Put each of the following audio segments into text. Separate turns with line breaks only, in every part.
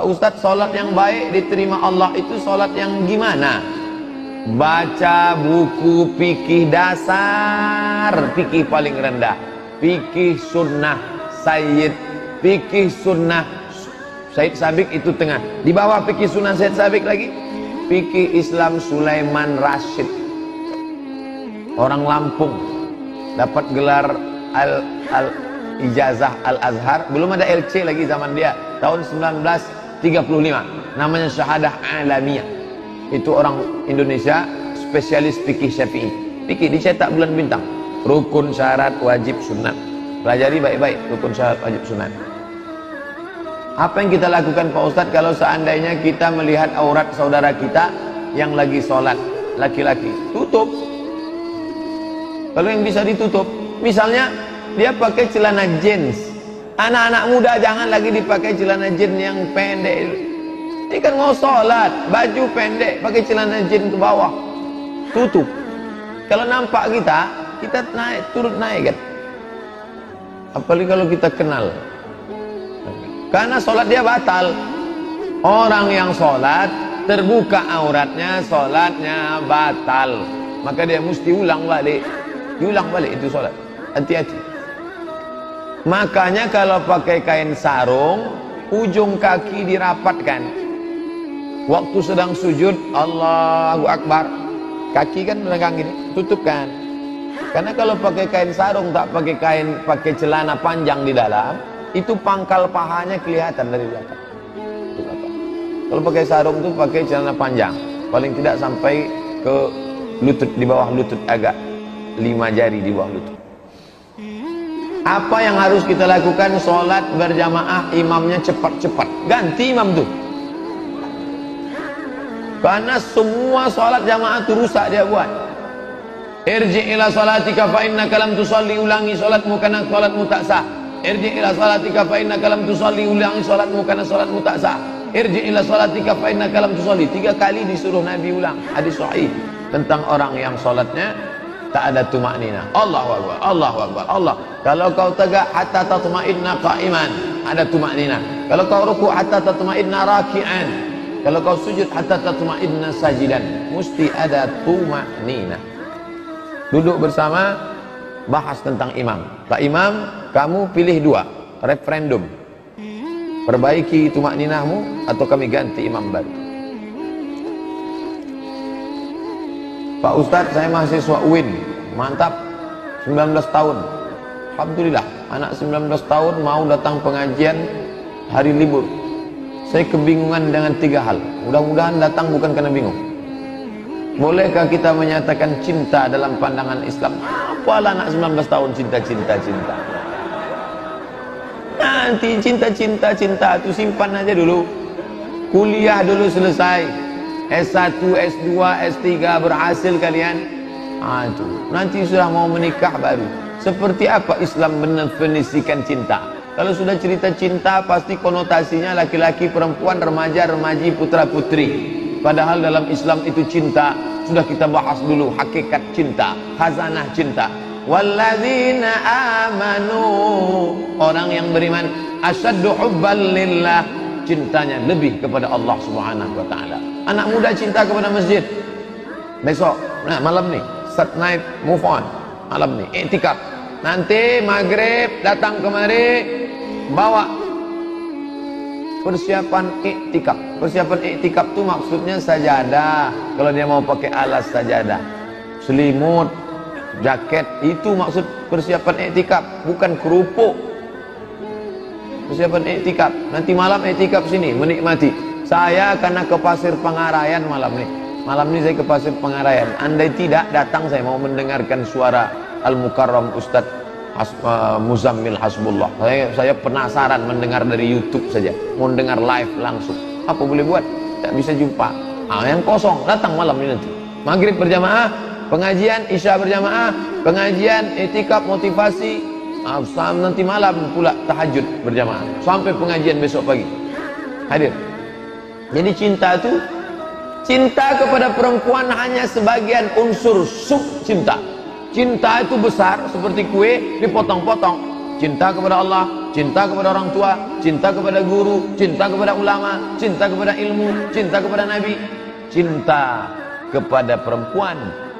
Pak Ustadz solat yang baik diterima Allah itu solat yang gimana? Baca buku fikih dasar. Fikih paling rendah. Fikih sunnah Sayyid. Fikih sunnah Said Sabik itu tengah. Di bawah fikih sunnah Said Sabik lagi. Fikih Islam Sulaiman Rashid. Orang Lampung. Dapat gelar al, al ijazah al Azhar belum ada LC lagi zaman dia. Tahun 1935 namanya syahadah alamiah itu orang Indonesia spesialis fikih syafi'i. Fikih dicetak bulan bintang. Rukun syarat wajib sunat. Pelajari baik-baik rukun syarat wajib sunat. Apa yang kita lakukan Pak Ustadz kalau seandainya kita melihat aurat saudara kita yang lagi sholat laki-laki? Tutup. Kalau yang bisa ditutup misalnya dia pakai celana jeans anak-anak muda jangan lagi dipakai celana jeans yang pendek. Ini kan mau sholat baju pendek pakai celana jeans ke bawah. Tutup. Kalau nampak kita kita naik turut naik kan? Apalagi kalau kita kenal. Karena sholat dia batal. Orang yang sholat terbuka auratnya sholatnya batal. Maka dia mesti ulang balik. Diulang balik itu sholat. Hati-hati makanya kalau pakai kain sarung ujung kaki dirapatkan. Waktu sedang sujud Allahu Akbar. Kaki kan menegang gini tutupkan. Karena kalau pakai kain sarung tak pakai kain pakai celana panjang di dalam itu pangkal pahanya kelihatan dari belakang. Kalau pakai sarung itu pakai celana panjang. Paling tidak sampai ke lutut di bawah lutut agak lima jari di bawah lutut apa yang harus kita lakukan? Sholat berjamaah imamnya cepat-cepat. Ganti imam tuh. Karena semua sholat jamaah itu rusak dia buat. Irji ila sholatika fa inna kalam tusalli ulangi sholatmu karena sholatmu tak sah. Irji ila sholatika fa inna kalam tusalli ulangi sholatmu karena sholatmu tak sah. Irji ila sholatika fa inna kalam tusalli. Tiga kali disuruh Nabi ulang. Hadis sahih tentang orang yang sholatnya tak ada tumak nina Allahu Akbar Allahu Akbar Allah. Kalau kau tegak hatta tatma'inna qa'iman. Ada tumak nina kalau kau ruku hatta tatma'inna raki'an. Kalau kau sujud hatta tatma'inna sajidan. Mesti ada tumak nina duduk bersama bahas tentang imam. Pak Imam kamu pilih dua. Referendum. Perbaiki tumak ninahmu atau kami ganti imam baru Pak Ustadz saya mahasiswa UIN mantap. 19 tahun. Alhamdulillah anak 19 tahun mau datang pengajian hari libur. Saya kebingungan dengan tiga hal. Mudah-mudahan datang bukan karena bingung. Bolehkah kita menyatakan cinta dalam pandangan Islam? Apalah anak 19 tahun cinta-cinta cinta nanti cinta-cinta cinta itu simpan aja dulu. Kuliah dulu selesai S1, S2, S3 berhasil kalian? Ah, itu. nanti sudah mau menikah baru. Seperti apa Islam mendefinisikan cinta? Kalau sudah cerita cinta pasti konotasinya laki-laki, perempuan, remaja, remaji, putra putri. Padahal dalam Islam itu cinta. Sudah kita bahas dulu hakikat cinta khazanah cinta. Walladzina amanu orang yang beriman asyaddu hubban lillah cintanya lebih kepada Allah Subhanahu wa taala anak muda cinta kepada masjid. Besok nah malam nih start night move on. Malam nih iktikaf. Nanti maghrib datang kemari bawa. Persiapan iktikaf. Persiapan iktikaf tuh maksudnya sajadah. Kalau dia mau pakai alas sajadah. Selimut jaket itu maksud persiapan iktikaf. Bukan kerupuk. Persiapan iktikaf. Nanti malam iktikaf sini menikmati saya karena ke pasir Pengarayan malam ini malam ini saya ke pasir Pengarayan. Andai tidak datang saya mau mendengarkan suara Al-Mukarram Ustadz Has, uh, Muzammil Hasbullah. Saya, saya penasaran mendengar dari Youtube saja. Mau dengar live langsung. Apa boleh buat? Tak bisa jumpa. Ah, yang kosong. Datang malam ini nanti. Maghrib berjamaah pengajian isya berjamaah pengajian etikap motivasi. Ah, nanti malam pula tahajud berjamaah. Sampai pengajian besok pagi. Hadir jadi cinta itu cinta kepada perempuan hanya sebagian unsur sub cinta. Cinta itu besar seperti kue dipotong-potong. Cinta kepada Allah, cinta kepada orang tua, cinta kepada guru, cinta kepada ulama, cinta kepada ilmu, cinta kepada nabi, cinta kepada perempuan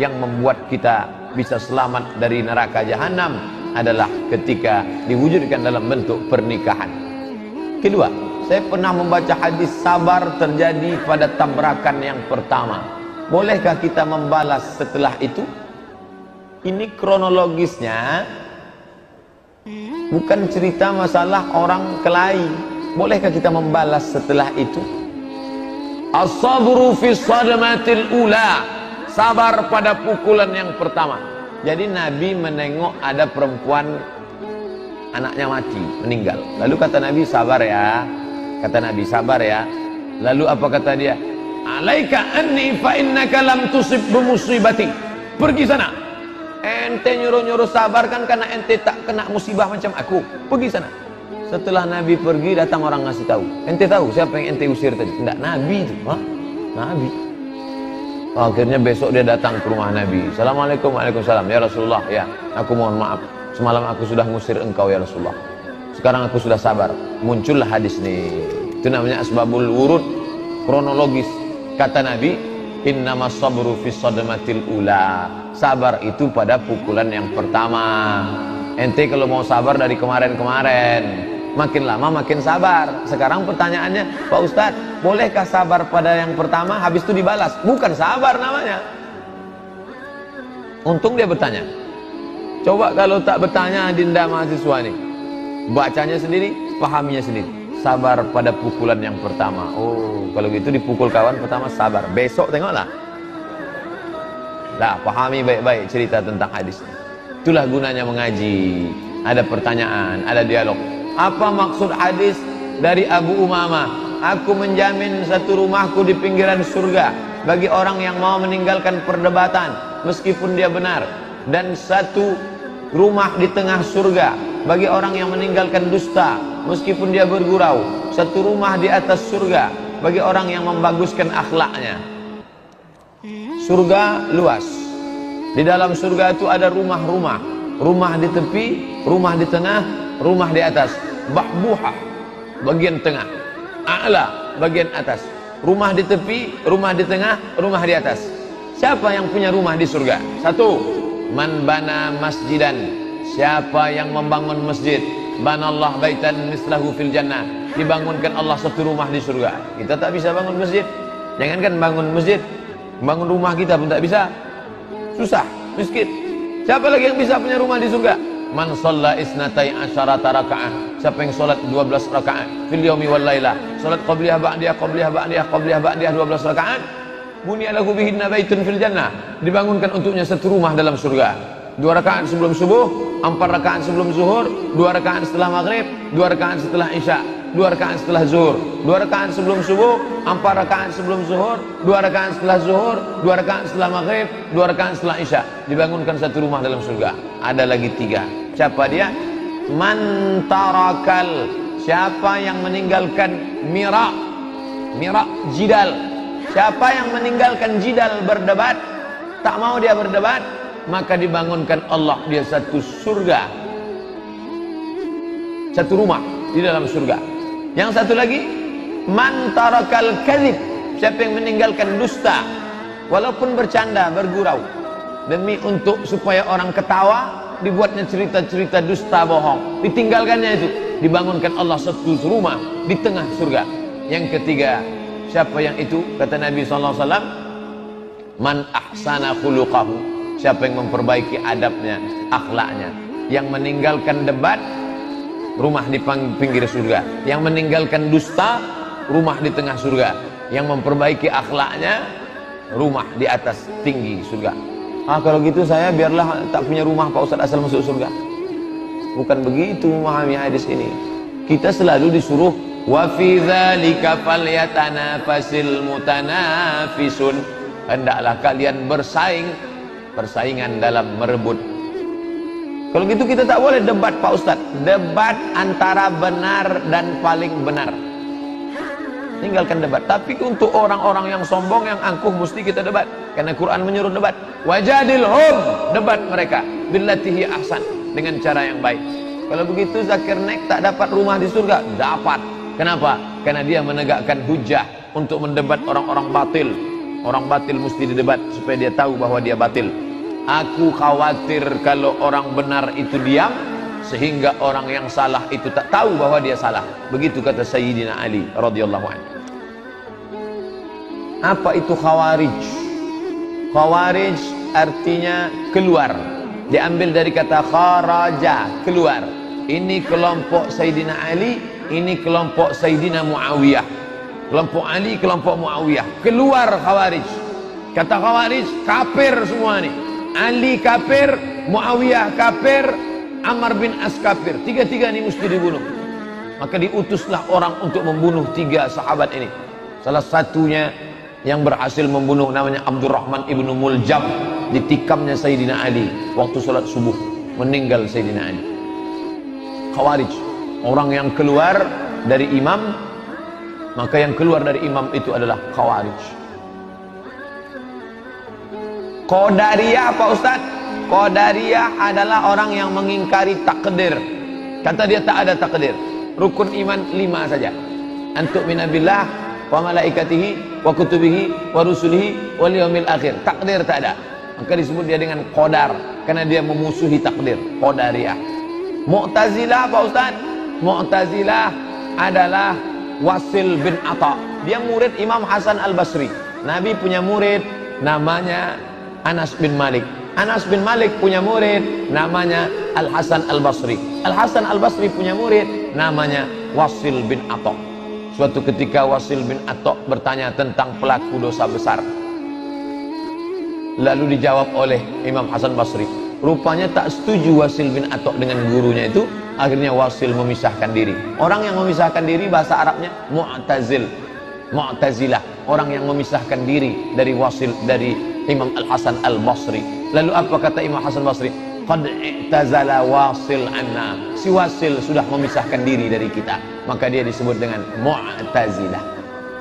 yang membuat kita bisa selamat dari neraka jahanam adalah ketika diwujudkan dalam bentuk pernikahan. Kedua, saya pernah membaca hadis sabar terjadi pada tabrakan yang pertama. Bolehkah kita membalas setelah itu? Ini kronologisnya Bukan cerita masalah orang kelahi. Bolehkah kita membalas setelah itu? As-sabru fi sadmatil ula. Sabar pada pukulan yang pertama. Jadi Nabi menengok ada perempuan anaknya mati, meninggal. Lalu kata Nabi sabar ya. Kata Nabi sabar ya. Lalu apa kata dia? Alaika anni fa innaka lam tusib musibati. Pergi sana. Ente nyuruh-nyuruh sabar kan karena ente tak kena musibah macam aku. Pergi sana. Setelah Nabi pergi datang orang ngasih tahu. Ente tahu siapa yang ente usir tadi? Tidak Nabi itu Hah? Nabi. Akhirnya besok dia datang ke rumah Nabi. Assalamualaikum Waalaikumsalam. Ya Rasulullah. Ya aku mohon maaf. Semalam aku sudah ngusir engkau ya Rasulullah. Sekarang aku sudah sabar. Muncullah hadis nih itu namanya asbabul wurud. Kronologis. Kata Nabi innama sabru fi sadmatil ula. Sabar itu pada pukulan yang pertama. Ente kalau mau sabar dari kemarin-kemarin makin lama makin sabar. Sekarang pertanyaannya Pak Ustadz bolehkah sabar pada yang pertama? Habis itu dibalas. Bukan sabar namanya. Untung dia bertanya. Coba kalau tak bertanya dinda mahasiswa nih. Bacanya sendiri pahaminya sendiri sabar pada pukulan yang pertama oh kalau gitu dipukul kawan pertama sabar besok tengoklah Dah pahami baik-baik cerita tentang hadis. Itulah gunanya mengaji. Ada pertanyaan, ada dialog. Apa maksud hadis dari Abu Umamah? Aku menjamin satu rumahku di pinggiran surga bagi orang yang mau meninggalkan perdebatan meskipun dia benar dan satu rumah di tengah surga bagi orang yang meninggalkan dusta meskipun dia bergurau satu rumah di atas surga bagi orang yang membaguskan akhlaknya. Surga luas. Di dalam surga itu ada rumah-rumah. Rumah di tepi rumah di tengah rumah di atas. Bahbuha bagian tengah. A'la bagian atas. Rumah di tepi rumah di tengah rumah di atas. Siapa yang punya rumah di surga? Satu. Man bana masjidan. Siapa yang membangun masjid banallah baitan mislahu fil jannah. Dibangunkan Allah satu rumah di surga. Kita tak bisa bangun masjid. Jangankan bangun masjid bangun rumah kita pun tak bisa. Susah miskin. Siapa lagi yang bisa punya rumah di surga? Man shalla isnatai asyarata raka'ah. Siapa yang solat 12 rakaat fil yaumi wal lailah solat qabliyah ba'diyah qabliyah ba'diyah qabliyah ba'diyah 12 rakaat bunya lahu bihinna baitun fil jannah. Dibangunkan untuknya satu rumah dalam surga. Dua rakaat sebelum subuh empat rakaat sebelum zuhur dua rakaat setelah maghrib dua rakaat setelah isya dua rakaat setelah zuhur. Dua rakaat sebelum subuh empat rakaat sebelum zuhur dua rakaat setelah zuhur dua rakaat setelah maghrib dua rakaat setelah isya. Dibangunkan satu rumah dalam surga. Ada lagi tiga. Siapa dia? Mantarakal siapa yang meninggalkan mirak mirak jidal. Siapa yang meninggalkan jidal berdebat? Tak mau dia berdebat maka dibangunkan Allah dia satu surga satu rumah di dalam surga yang satu lagi, man tarakal kadhib. Siapa yang meninggalkan dusta walaupun bercanda, bergurau demi untuk supaya orang ketawa, dibuatnya cerita-cerita dusta bohong. Ditinggalkannya itu, dibangunkan Allah satu rumah di tengah surga. Yang ketiga, siapa yang itu? Kata Nabi sallallahu alaihi wasallam, man ahsana khuluqahu. Siapa yang memperbaiki adabnya, akhlaknya, yang meninggalkan debat, rumah di pinggir surga. Yang meninggalkan dusta rumah di tengah surga. Yang memperbaiki akhlaknya rumah di atas tinggi surga. Ah kalau gitu saya biarlah tak punya rumah Pak Ustaz asal masuk surga. Bukan begitu memahami hadis ini. Kita selalu disuruh wa fi dzalika mutanafisun. Hendaklah kalian bersaing persaingan dalam merebut kalau gitu kita tak boleh debat Pak Ustaz. Debat antara benar dan paling benar. Tinggalkan debat. Tapi untuk orang-orang yang sombong, yang angkuh mesti kita debat. Karena Quran menyuruh debat. Wajadil hum. Debat mereka. Billatihi ahsan. Dengan cara yang baik. Kalau begitu Zakir Naik tak dapat rumah di surga? Dapat. Kenapa? Karena dia menegakkan hujah untuk mendebat orang-orang batil. Orang batil mesti didebat supaya dia tahu bahwa dia batil. Aku khawatir kalau orang benar itu diam sehingga orang yang salah itu tak tahu bahwa dia salah. Begitu kata Sayyidina Ali radhiyallahu anhu. Apa itu khawarij? Khawarij artinya keluar. Diambil dari kata kharaja, keluar. Ini kelompok Sayyidina Ali, ini kelompok Sayyidina Muawiyah. Kelompok Ali, kelompok Muawiyah. Keluar khawarij. Kata khawarij, kafir semua nih. Ali kafir, Muawiyah kafir, Amr bin As kafir. Tiga-tiga ini mesti dibunuh. Maka diutuslah orang untuk membunuh tiga sahabat ini. Salah satunya yang berhasil membunuh namanya Abdurrahman ibnu Muljam ditikamnya Sayyidina Ali waktu sholat subuh meninggal Sayyidina Ali Khawarij orang yang keluar dari imam maka yang keluar dari imam itu adalah Khawarij Qadariyah apa Ustaz? Qadariyah adalah orang yang mengingkari takdir. Kata dia tak ada takdir. Rukun iman lima saja. Antuk minabillah wa malaikatihi wa kutubihi wa rusulihi wal yaumil akhir. Takdir tak ada. Maka disebut dia dengan qadar karena dia memusuhi takdir. Qadariyah. Mu'tazilah apa Ustaz? Mu'tazilah adalah Wasil bin Atta. Dia murid Imam Hasan Al-Basri. Nabi punya murid namanya Anas bin Malik. Anas bin Malik punya murid namanya Al Hasan Al Basri. Al Hasan Al Basri punya murid namanya Wasil bin Atok. Suatu ketika Wasil bin Atok bertanya tentang pelaku dosa besar. Lalu dijawab oleh Imam Hasan Basri. Rupanya tak setuju Wasil bin Atok dengan gurunya itu. Akhirnya Wasil memisahkan diri. Orang yang memisahkan diri bahasa Arabnya Mu'tazil. Mu'tazilah. Orang yang memisahkan diri dari Wasil dari Imam Al-Hasan Al-Basri. Lalu apa kata Imam Hasan Basri? Qad i'tazala wasil anna. Si wasil sudah memisahkan diri dari kita. Maka dia disebut dengan Mu'tazilah.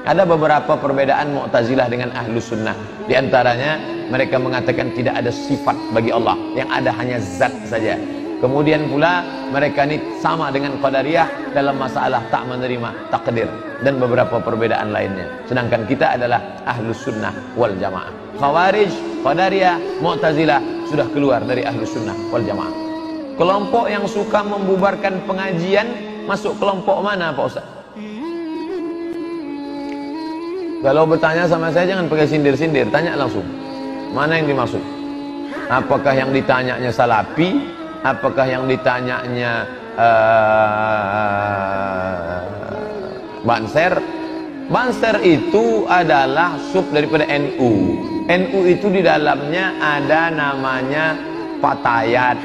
Ada beberapa perbedaan Mu'tazilah dengan Ahlu Sunnah. Di antaranya mereka mengatakan tidak ada sifat bagi Allah. Yang ada hanya zat saja. Kemudian pula mereka ini sama dengan Qadariyah dalam masalah tak menerima takdir dan beberapa perbedaan lainnya. Sedangkan kita adalah Ahlus Sunnah wal Jamaah. Khawarij, Qadariyah, Mu'tazilah sudah keluar dari Ahlus Sunnah wal Jamaah. Kelompok yang suka membubarkan pengajian masuk kelompok mana Pak Ustaz? Kalau bertanya sama saya jangan pakai sindir-sindir, tanya langsung. Mana yang dimaksud? Apakah yang ditanyanya salapi apakah yang ditanyanya uh, Banser? Banser itu adalah sub daripada NU NU itu di dalamnya ada namanya Patayat.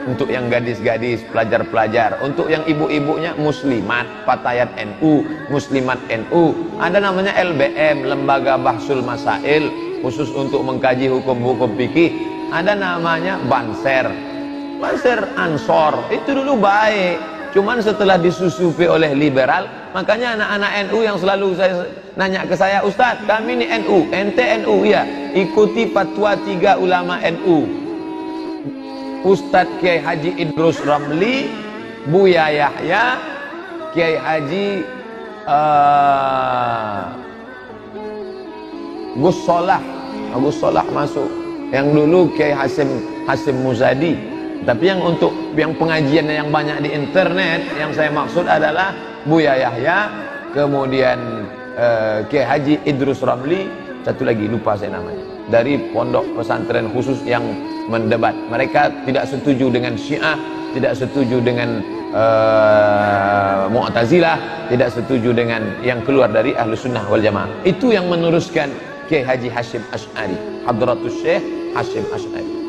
Untuk yang gadis-gadis, pelajar-pelajar. Untuk yang ibu-ibunya muslimat, Patayat NU muslimat NU ada namanya LBM, Lembaga Bahsul Masail. Khusus untuk mengkaji hukum-hukum fikih. Ada namanya Banser Pasir Ansor. Itu dulu baik. Cuman setelah disusupi oleh liberal makanya anak-anak NU yang selalu saya nanya ke saya Ustadz kami ini NU ente NU ya ikuti fatwa tiga ulama NU Ustadz Kiai Haji Idrus Ramli Buya Yahya Kiai Haji uh, Gus Solah. Gus Solah masuk. Yang dulu Kiai Hasim Hasim Muzadi tapi yang untuk yang pengajian yang banyak di internet yang saya maksud adalah Buya Yahya, kemudian uh, Kiai Haji Idrus Ramli, satu lagi lupa saya namanya. Dari pondok pesantren khusus yang mendebat. Mereka tidak setuju dengan Syiah, tidak setuju dengan uh, Mu'tazilah, tidak setuju dengan yang keluar dari Ahlu Sunnah wal Jamaah. Itu yang meneruskan Kiai Haji Hashim Ash'ari, Hadratus Syekh Hashim Ash'ari.